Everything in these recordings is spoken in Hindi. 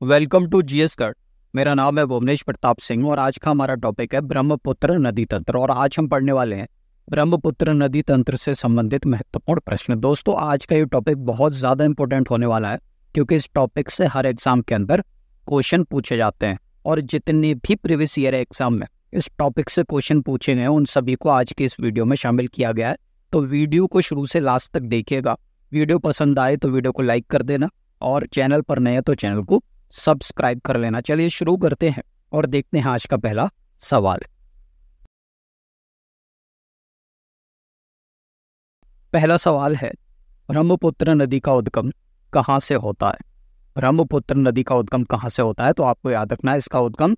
वेलकम टू जीएस कट मेरा नाम है भुवनेश प्रताप सिंह और आज का हमारा टॉपिक है ब्रह्मपुत्र नदी तंत्र और आज हम पढ़ने वाले हैं ब्रह्मपुत्र नदी तंत्र से संबंधित महत्वपूर्ण प्रश्न। दोस्तों, आज का ये टॉपिक बहुत ज़्यादा इंपॉर्टेंट होने वाला है क्योंकि इस टॉपिक से हर एग्ज़ाम के अंदर क्वेश्चन पूछे जाते हैं और जितने भी प्रीवियस ईयर एग्ज़ाम में इस टॉपिक से क्वेश्चन पूछे गए उन सभी को आज के इस वीडियो में शामिल किया गया है। तो वीडियो को शुरू से लास्ट तक देखिएगा। वीडियो पसंद आए तो वीडियो को लाइक कर देना और चैनल पर नए तो चैनल को सब्सक्राइब कर लेना। चलिए शुरू करते हैं और देखते हैं आज का पहला सवाल। पहला सवाल है, ब्रह्मपुत्र नदी का उद्गम कहाँ से होता है? ब्रह्मपुत्र नदी का उद्गम कहाँ से होता है? तो आपको याद रखना है, इसका उद्गम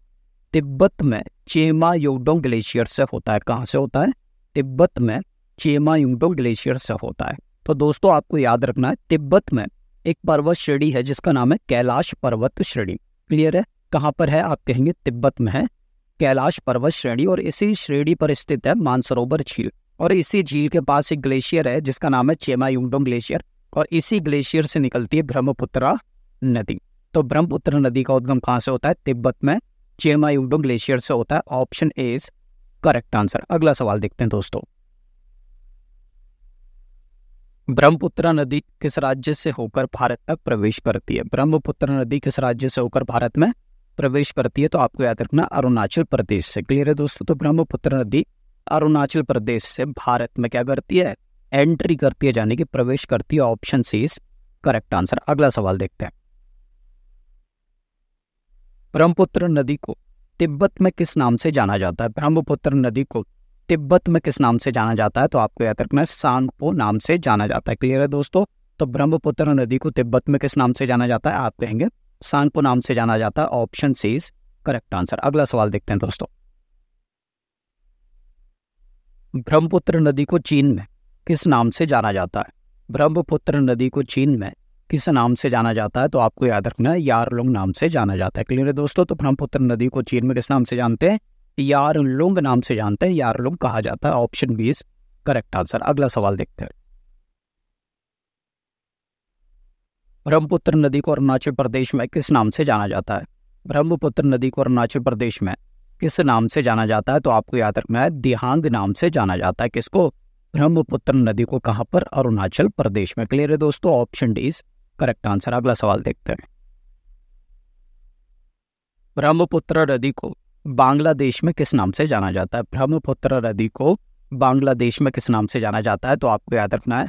तिब्बत में चेमा योडोंग ग्लेशियर से होता है। कहाँ से होता है? तिब्बत में चेमा युडोंग ग्लेशियर से होता है। तो दोस्तों, आपको याद रखना है, तिब्बत में एक पर्वत श्रेणी है, जिसका नाम है कैलाश पर्वत श्रेणी। क्लियर है? कहाँ पर है? आप कहेंगे तिब्बत में है। कैलाश पर्वत श्रेणी और इसी श्रेणी पर स्थित है मानसरोवर झील। और इसी झील के पास एक ग्लेशियर है, जिसका नाम है चेमा युंगडोंग ग्लेशियर। और इसी ग्लेशियर से निकलती है ब्रह्मपुत्रा नदी। तो ब्रह्मपुत्र नदी का उद्गम कहाँ से होता है? तिब्बत में। चेमा युंगडोंग ग्लेशियर से होता है। Option A is correct answer. अगला सवाल देखते हैं दोस्तों। ब्रह्मपुत्र नदी किस राज्य से होकर भारत तक प्रवेश करती है? ब्रह्मपुत्र नदी किस राज्य से होकर भारत में प्रवेश करती है? तो आपको याद रखना, अरुणाचल प्रदेश से। क्लियर है दोस्तों? तो ब्रह्मपुत्र नदी अरुणाचल प्रदेश से भारत में क्या करती है? एंट्री करती है जाने की प्रवेश करती है। Option C is correct answer अगला सवाल देखते हैं। ब्रह्मपुत्र नदी को तिब्बत में किस नाम से जाना जाता है? ब्रह्मपुत्र नदी को तिब्बत में किस नाम से जाना जाता है तो आपको याद रखना है, सांगपो नाम से जाना जाता है। क्लियर है दोस्तों? तो ब्रह्मपुत्र नदी को तिब्बत में किस नाम से जाना जाता है, आप कहेंगे सांगपो नाम से जाना जाता है option C is correct answer अगला सवाल देखते हैं दोस्तों। ब्रह्मपुत्र नदी को चीन में किस नाम से जाना जाता है? ब्रह्मपुत्र नदी को चीन में किस नाम से जाना जाता है तो आपको याद रखना है, यारलुंग नाम से जाना जाता है। क्लियर है दोस्तों? तो ब्रह्मपुत्र नदी को चीन में किस नाम से जानते हैं? यारलुंग नाम से जानते हैं। यार यारलुंग कहा जाता है। Option B is correct answer अगला सवाल देखते हैं। ब्रह्मपुत्र नदी को अरुणाचल प्रदेश में किस नाम से जाना जाता है? ब्रह्मपुत्र नदी को अरुणाचल प्रदेश में किस नाम से जाना जाता है? तो आपको याद रखना है, दिहांग नाम से जाना जाता है। किसको? ब्रह्मपुत्र नदी को कहाँ पर? अरुणाचल प्रदेश में। क्लियर है दोस्तों? Option D is correct answer अगला सवाल देखते हैं। ब्रह्मपुत्र नदी को बांग्लादेश में किस नाम से जाना जाता है? ब्रह्मपुत्र नदी को बांग्लादेश में किस नाम से जाना जाता है? तो आपको याद रखना है,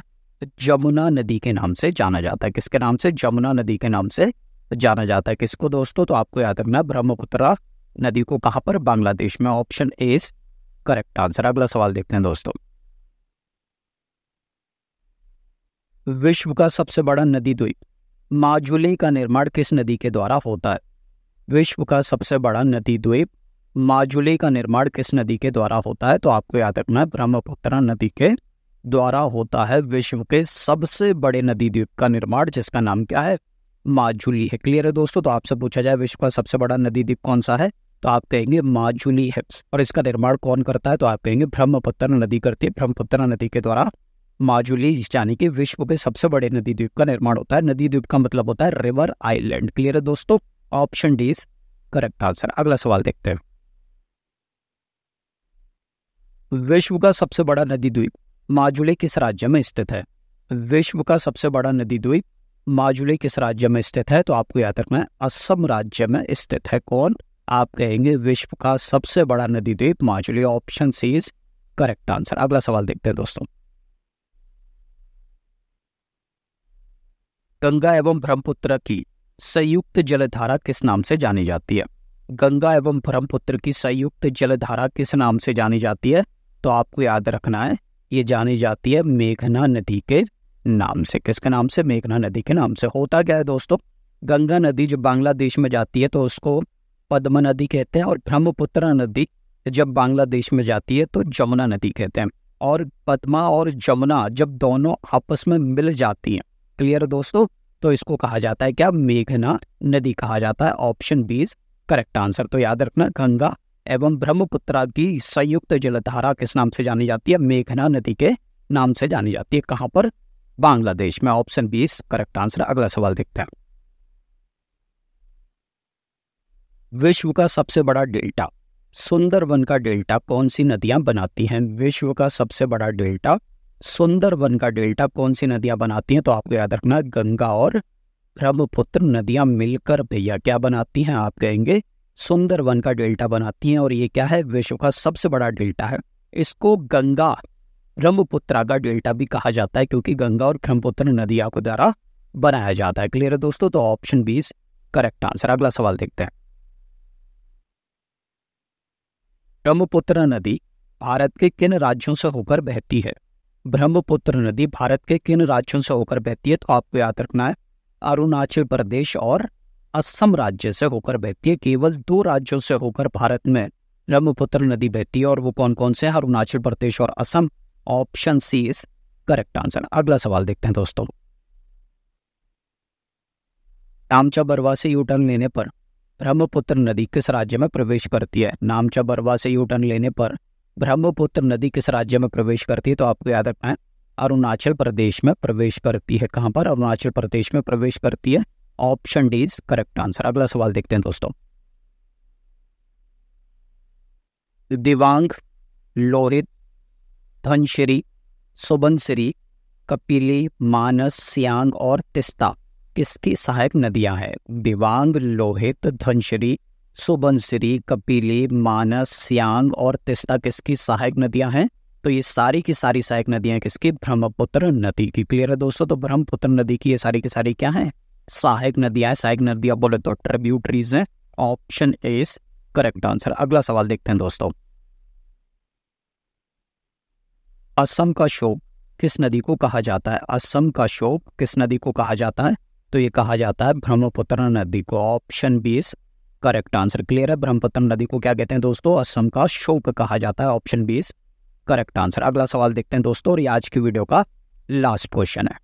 जमुना नदी के नाम से जाना जाता है। किसके नाम से? जमुना नदी के नाम से जाना जाता है। किसको दोस्तों? तो आपको याद रखना है, ब्रह्मपुत्र नदी को कहाँ पर? बांग्लादेश में। Option A is correct answer. अगला सवाल देखते हैं दोस्तों। विश्व का सबसे बड़ा नदी द्वीप, माजुली का निर्माण किस नदी के द्वारा होता है? विश्व का सबसे बड़ा नदी द्वीप माजुली का निर्माण किस नदी के द्वारा होता है? तो आपको याद रखना है, ब्रह्मपुत्र नदी के द्वारा होता है, विश्व के सबसे बड़े नदी द्वीप का निर्माण, जिसका नाम क्या है? माजुली है। क्लियर है दोस्तों? तो आपसे पूछा जाए, विश्व का सबसे बड़ा नदी द्वीप कौन सा है? तो आप कहेंगे माजुली है और इसका निर्माण कौन करता है? तो आप कहेंगे ब्रह्मपुत्र नदी करती है। ब्रह्मपुत्र नदी के द्वारा माजुली, यानी कि विश्व के सबसे बड़े नदी द्वीप का निर्माण होता है। नदी द्वीप का मतलब होता है रिवर आइलैंड क्लियर है दोस्तों? Option D is correct answer अगला सवाल देखते हैं। विश्व का सबसे बड़ा नदी द्वीप माजुले किस राज्य में स्थित है? विश्व का सबसे बड़ा नदी द्वीप माजुले किस राज्य में स्थित है? तो आपको याद रखना है, असम राज्य में स्थित है। कौन? आप कहेंगे विश्व का सबसे बड़ा नदी द्वीप Majuli. Option C is correct answer. अगला सवाल देखते हैं दोस्तों। गंगा एवं ब्रह्मपुत्र की संयुक्त जलधारा किस नाम से जानी जाती है? गंगा एवं ब्रह्मपुत्र की संयुक्त जलधारा किस नाम से जानी जाती है? तो आपको याद रखना है, ये जानी जाती है मेघना नदी के नाम से। किसके नाम से? मेघना नदी के नाम से। होता क्या है दोस्तों? गंगा नदी जब बांग्लादेश में जाती है तो उसको पद्मा नदी कहते हैं और ब्रह्मपुत्र नदी जब बांग्लादेश में जाती है तो जमुना नदी कहते हैं। और पद्मा और जमुना जब दोनों आपस में मिल जाती हैं। क्लियर दोस्तों? तो इसको कहा जाता है क्या? मेघना नदी कहा जाता है। Option B correct answer. तो याद रखना, गंगा एवं ब्रह्मपुत्रा की संयुक्त जलधारा किस नाम से जानी जाती है? मेघना नदी के नाम से जानी जाती है। कहाँ पर? बांग्लादेश में। ऑप्शन बीस करेक्ट आंसर। अगला सवाल देखते हैं। विश्व का सबसे बड़ा डेल्टा। सुंदरबन का डेल्टा कौन सी नदियाँ बनाती हैं? विश्व का सबसे बड़ा डेल्टा सुंदरबन का डेल्टा कौन सी नदियाँ बनाती हैं? तो आपको याद रखना गंगा और ब्रह्मपुत्र नदियाँ मिलकर भैया क्या बनाती हैं? आप कहेंगे सुंदरवन का डेल्टा बनाती हैं और ये क्या है? विश्व का सबसे बड़ा डेल्टा है। इसको गंगा ब्रह्मपुत्रा का डेल्टा भी कहा जाता है क्योंकि गंगा और ब्रह्मपुत्र नदियों को द्वारा बनाया जाता है। क्लियर है दोस्तों? तो ऑप्शन बी करेक्ट आंसर। अगला सवाल देखते हैं। ब्रह्मपुत्र नदी भारत के किन राज्यों से होकर बहती है? ब्रह्मपुत्र नदी भारत के किन राज्यों से होकर बहती है? तो आपको याद रखना है। अरुणाचल प्रदेश और असम राज्य से होकर बहती है, केवल दो राज्यों से होकर भारत में ब्रह्मपुत्र नदी बहती है और वो कौन कौन से हैं? अरुणाचल प्रदेश और Assam. Option C is correct answer. अगला सवाल देखते हैं दोस्तों। नामचा बरवा से यू टर्न लेने पर ब्रह्मपुत्र नदी किस राज्य में प्रवेश करती है? नामचा बरवा से यू टर्न लेने पर ब्रह्मपुत्र नदी किस राज्य में प्रवेश करती है? तो आपको याद रखना है, अरुणाचल प्रदेश में प्रवेश करती है। कहाँ पर? अरुणाचल प्रदेश में प्रवेश करती है option D is correct answer अगला सवाल देखते हैं दोस्तों। दिवांग लोहित धनश्री सुबनश्री कपिली, मानस, सियांग और तिस्ता। किसकी सहायक नदियाँ हैं? दिवांग, लोहित, धनश्री सुबनश्री कपिली, मानस, सियांग और तिस्ता किसकी सहायक नदियाँ हैं? तो ये सारी की सारी सहायक नदियाँ किसकी? ब्रह्मपुत्र नदी की। क्लियर है दोस्तों? तो ब्रह्मपुत्र नदी की ये सारी की सारी क्या है? सहायक नदियाँ सहायक नदियाँ बोले तो ट्रिब्यूटरीज हैं। Option A is correct answer अगला सवाल देखते हैं दोस्तों। असम का शोक किस नदी को कहा जाता है? असम का शोक किस नदी को कहा जाता है? तो ये कहा जाता है ब्रह्मपुत्र नदी को। Option B is correct answer clear है? ब्रह्मपुत्र नदी को क्या कहते हैं दोस्तों? असम का शोक कहा जाता है। Option B is correct answer अगला सवाल देखते हैं दोस्तों और ये आज की वीडियो का लास्ट क्वेश्चन है।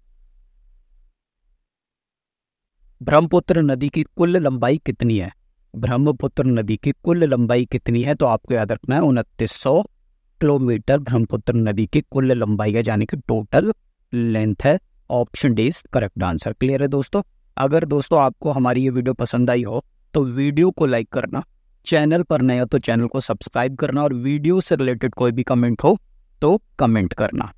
ब्रह्मपुत्र नदी की कुल लंबाई कितनी है? ब्रह्मपुत्र नदी की कुल लंबाई कितनी है? तो आपको याद रखना है, उनतीस किलोमीटर ब्रह्मपुत्र नदी की कुल लंबाई है, यानी कि टोटल लेंथ है। Option D is correct answer clear है दोस्तों? अगर दोस्तों आपको हमारी ये वीडियो पसंद आई हो तो वीडियो को लाइक करना चैनल पर नया तो चैनल को सब्सक्राइब करना, और वीडियो से रिलेटेड कोई भी कमेंट हो तो कमेंट करना।